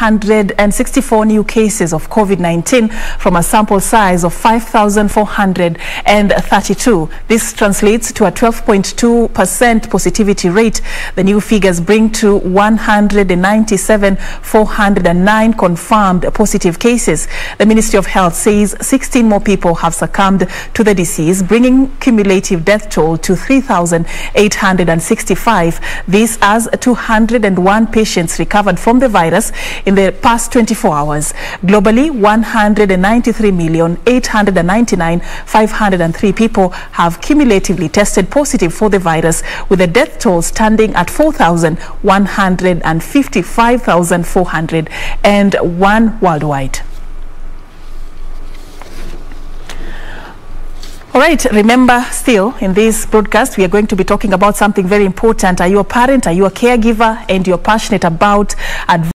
164 new cases of COVID-19 from a sample size of 5,432. This translates to a 12.2% positivity rate. The new figures bring to 197,409 confirmed positive cases. The Ministry of Health says 16 more people have succumbed to the disease, bringing cumulative death toll to 3,865. This as 201 patients recovered from the virus in the past 24 hours. Globally, 193,899,503 people have cumulatively tested positive for the virus, with the death toll standing at 4,155,401 worldwide. All right, remember still in this broadcast, we are going to be talking about something very important. Are you a parent? Are you a caregiver? And you're passionate about advancing